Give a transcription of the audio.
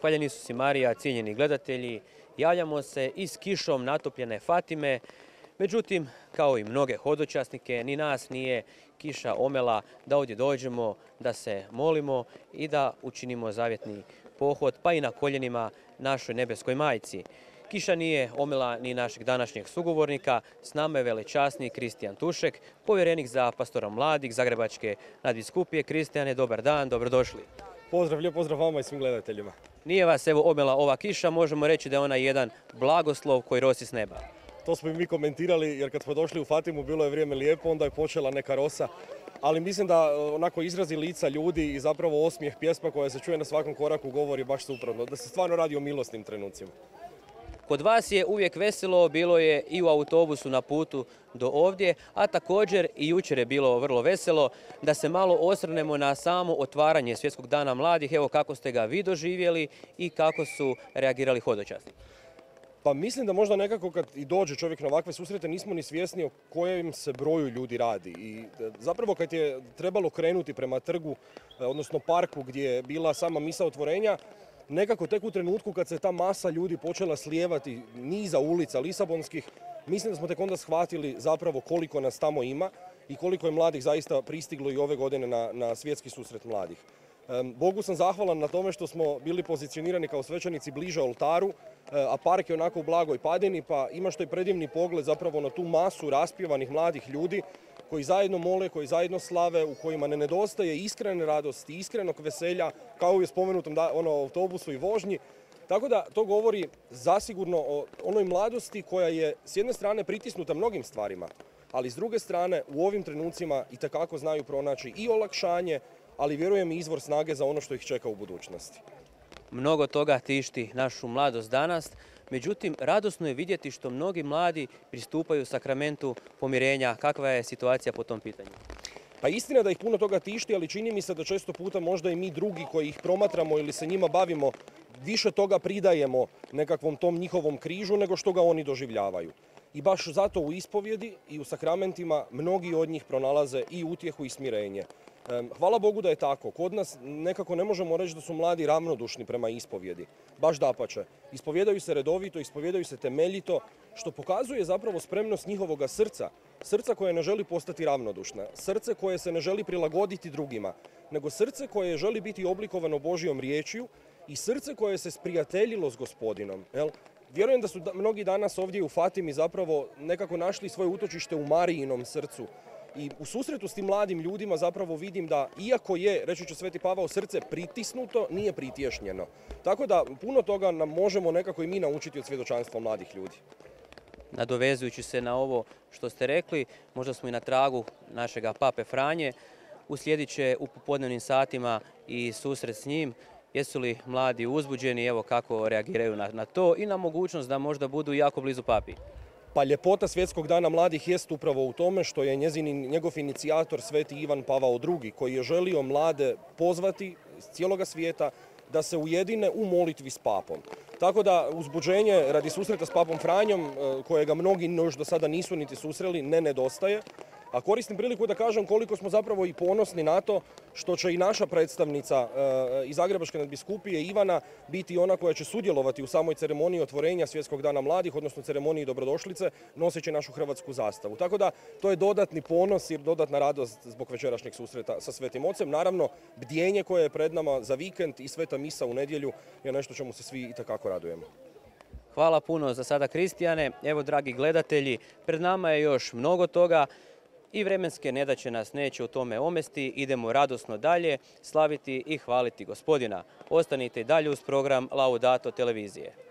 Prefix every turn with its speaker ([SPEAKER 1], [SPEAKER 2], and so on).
[SPEAKER 1] Hvaljeni su si Marija, cijenjeni gledatelji. Javljamo se iz kišom natopljene Fatime. Međutim, kao i mnoge hodočasnike, ni nas nije kiša omela da ovdje dođemo, da se molimo i da učinimo zavjetni pohod, pa i na koljenima našoj nebeskoj majci. Kiša nije omela ni našeg današnjeg sugovornika, s nama je velečasni Kristijan Tušek, povjerenik za pastora mladih Zagrebačke nadbiskupije. Kristijane, dobar dan, dobrodošli.
[SPEAKER 2] Pozdrav, lijep pozdrav vama i svim gledateljima.
[SPEAKER 1] Nije vas evo omela ova kiša, možemo reći da je ona jedan blagoslov koji rosi s neba.
[SPEAKER 2] To smo i mi komentirali jer kad smo došli u Fatimu bilo je vrijeme lijepo, onda je počela neka rosa. Ali mislim da e, onako izrazi lica ljudi i zapravo osmijeh pjesma koja se čuje na svakom koraku govori baš suprotno. Da se stvarno radi o milosnim trenucima.
[SPEAKER 1] Kod vas je uvijek veselo, bilo je i u autobusu na putu do ovdje, a također i jučer je bilo vrlo veselo da se malo osrnemo na samo otvaranje Svjetskog dana mladih. Evo kako ste ga vi doživjeli i kako su reagirali hodočasni.
[SPEAKER 2] Pa mislim da možda nekako kad i dođe čovjek na ovakve susrete nismo ni svjesni o kojem se broju ljudi radi. I e, zapravo kad je trebalo krenuti prema trgu, e, odnosno parku gdje je bila sama misa otvorenja, nekako tek u trenutku kad se ta masa ljudi počela slijevati niza ulica Lisabonskih, mislim da smo tek onda shvatili zapravo koliko nas tamo ima i koliko je mladih zaista pristiglo i ove godine na, na svjetski susret mladih. Bogu sam zahvalan na tome što smo bili pozicionirani kao svećanici bliže oltaru, e, a park je onako u blagoj padini, pa ima što je predivni pogled zapravo na tu masu raspjevanih mladih ljudi koji zajedno mole, koji zajedno slave, u kojima ne nedostaje iskrene radosti, iskrenog veselja, kao i u spomenutom ono, autobusu i vožnji. Tako da to govori zasigurno o onoj mladosti koja je s jedne strane pritisnuta mnogim stvarima, ali s druge strane u ovim trenucima i takako znaju pronaći i olakšanje, ali vjerujem i izvor snage za ono što ih čeka u budućnosti.
[SPEAKER 1] Mnogo toga tišti našu mladost danas, međutim radosno je vidjeti što mnogi mladi pristupaju sakramentu pomirenja. Kakva je situacija po tom pitanju?
[SPEAKER 2] Pa istina da ih puno toga tišti, ali čini mi se da često puta možda i mi drugi koji ih promatramo ili se njima bavimo, više toga pridajemo nekakvom tom njihovom križu nego što ga oni doživljavaju. I baš zato u ispovjedi i u sakramentima mnogi od njih pronalaze i utjehu i smirenje. Hvala Bogu da je tako. Kod nas nekako ne možemo reći da su mladi ravnodušni prema ispovjedi. Baš dapače. Ispovjedaju se redovito, ispovjedaju se temeljito, što pokazuje zapravo spremnost njihovoga srca. Srca koje ne želi postati ravnodušna. Srce koje se ne želi prilagoditi drugima. Nego srce koje želi biti oblikovano Božijom riječju i srce koje se sprijateljilo s gospodinom. Vjerujem da su mnogi danas ovdje u Fatimi zapravo nekako našli svoje utočište u Marijinom srcu i u susretu s tim mladim ljudima zapravo vidim da iako je, reći ću Sveti Pavao, srce pritisnuto, nije pritješnjeno. Tako da puno toga nam možemo nekako i mi naučiti od svjedočanstva mladih ljudi.
[SPEAKER 1] Nadovezujući se na ovo što ste rekli, možda smo i na tragu našega pape Franje. Uslijedit će u popodnevnim satima i susret s njim. Jesu li mladi uzbuđeni, evo kako reagiraju na, na to i na mogućnost da možda budu jako blizu papi?
[SPEAKER 2] Pa ljepota Svjetskog dana mladih jest upravo u tome što je njezin, njegov inicijator Sveti Ivan Pavao II koji je želio mlade pozvati iz cijeloga svijeta da se ujedine u molitvi s papom. Tako da uzbuđenje radi susreta s papom Franjom, e, kojega mnogi još do sada nisu niti susreli, ne nedostaje. A koristim priliku da kažem koliko smo zapravo i ponosni na to što će i naša predstavnica e, iz Zagrebačke nadbiskupije Ivana biti ona koja će sudjelovati u samoj ceremoniji otvorenja Svjetskog dana mladih, odnosno ceremoniji dobrodošlice, noseći našu hrvatsku zastavu. Tako da to je dodatni ponos i dodatna radost zbog večerašnjeg susreta sa Svetim Ocem. Naravno, bdjenje koje je pred nama za vikend i sveta misa u nedjelju je nešto čemu se svi itekako radujemo.
[SPEAKER 1] Hvala puno za sada Kristijane. Evo, dragi gledatelji, pred nama je još mnogo toga i vremenske nedaće nas neće u tome omesti. Idemo radosno dalje, slaviti i hvaliti gospodina. Ostanite i dalje uz program Laudato televizije.